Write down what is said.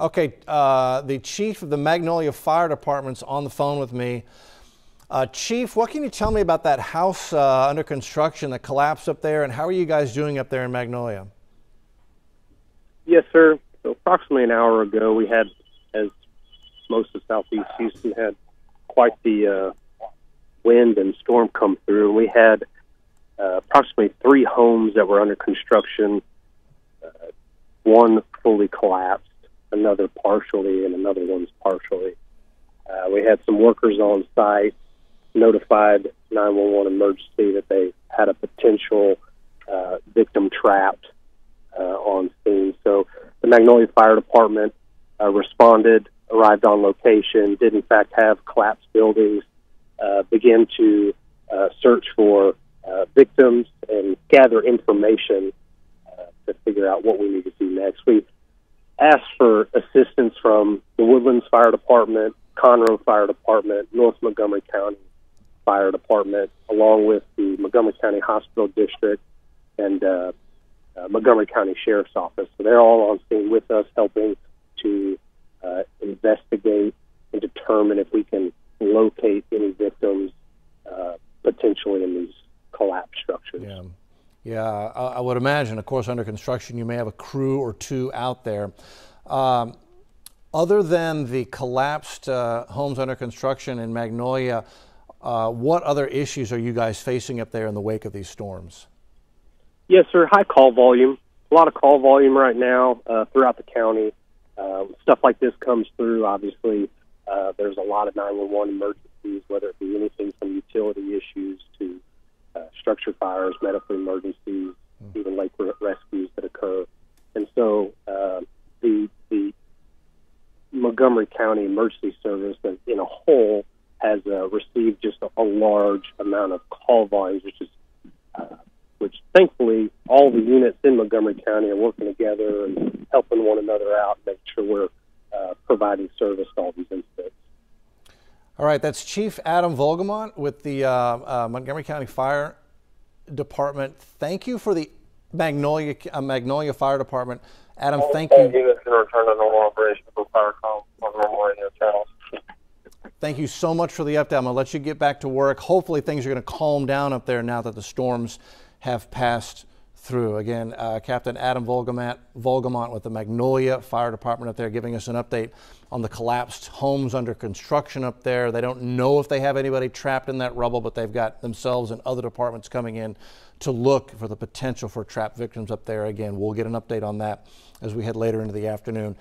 Okay, uh, the chief of the Magnolia Fire Department's on the phone with me. Uh, chief, what can you tell me about that house uh, under construction that collapsed up there, and how are you guys doing up there in Magnolia? Yes, sir. So approximately an hour ago, we had, as most of Southeast Houston had, quite the uh, wind and storm come through. We had uh, approximately three homes that were under construction. Uh, one fully collapsed, another partially, and another one's partially. Uh, we had some workers on site notified 911 emergency that they had a potential uh, victim trapped uh, on scene. So the Magnolia Fire Department uh, responded, arrived on location, did in fact have collapsed buildings, uh, began to uh, search for victims and gather information to figure out what we need to do next. We asked for assistance from the Woodlands Fire Department, Conroe Fire Department, North Montgomery County Fire Department, along with the Montgomery County Hospital District and uh, uh, Montgomery County Sheriff's Office. So they're all on scene with us, helping to uh, investigate and determine if we can locate any victims uh, potentially in these collapsed structures. Yeah. Yeah, I, would imagine, of course, under construction, you may have a crew or two out there. Um, other than the collapsed uh, homes under construction in Magnolia, uh, what other issues are you guys facing up there in the wake of these storms? Yes, sir. High call volume. A lot of call volume right now uh, throughout the county. Uh, stuff like this comes through. Obviously, uh, there's a lot of 911 emergencies, whether it be anything from utility issues structure fires, medical emergencies, mm. even lake rescues that occur. And so uh, the the Montgomery County Emergency Service, in a whole, has uh, received just a, a, large amount of call volumes, which is uh, which thankfully all the units in Montgomery County are working together and helping one another out, make sure we're uh, providing service to all these incidents. All right, that's Chief Adam Volgamont with the uh, uh, Montgomery County Fire Department. Thank you for the Magnolia uh, Magnolia Fire Department. Adam, thank you. Units can return to normal operation for fire calls on normal radio channels. Thank you so much for the update. I'm going to let you get back to work. Hopefully, things are going to calm down up there now that the storms have passed through. Again, uh, Captain Adam Volgamont, Volgamont with the Magnolia Fire Department up there giving us an update on the collapsed homes under construction up there. They don't know if they have anybody trapped in that rubble, but they've got themselves and other departments coming in to look for the potential for trapped victims up there. Again, we'll get an update on that as we head later into the afternoon.